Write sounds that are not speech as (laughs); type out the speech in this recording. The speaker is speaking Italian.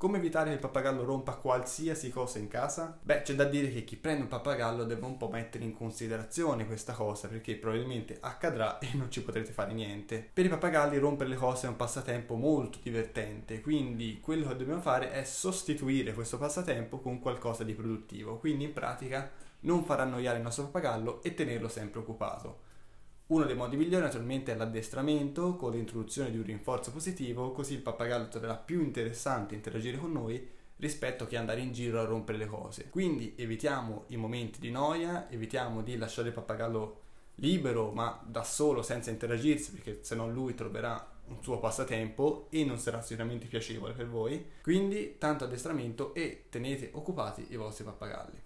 Come evitare che il pappagallo rompa qualsiasi cosa in casa? Beh, c'è da dire che chi prende un pappagallo deve un po' mettere in considerazione questa cosa perché probabilmente accadrà (laughs) e non ci potrete fare niente. Per i pappagalli rompere le cose è un passatempo molto divertente, quindi quello che dobbiamo fare è sostituire questo passatempo con qualcosa di produttivo, quindi in pratica non far annoiare il nostro pappagallo e tenerlo sempre occupato. Uno dei modi migliori naturalmente è l'addestramento con l'introduzione di un rinforzo positivo, così il pappagallo troverà più interessante interagire con noi rispetto che andare in giro a rompere le cose. Quindi evitiamo i momenti di noia, evitiamo di lasciare il pappagallo libero ma da solo senza interagirsi perché se no lui troverà un suo passatempo e non sarà sicuramente piacevole per voi. Quindi tanto addestramento e tenete occupati i vostri pappagalli.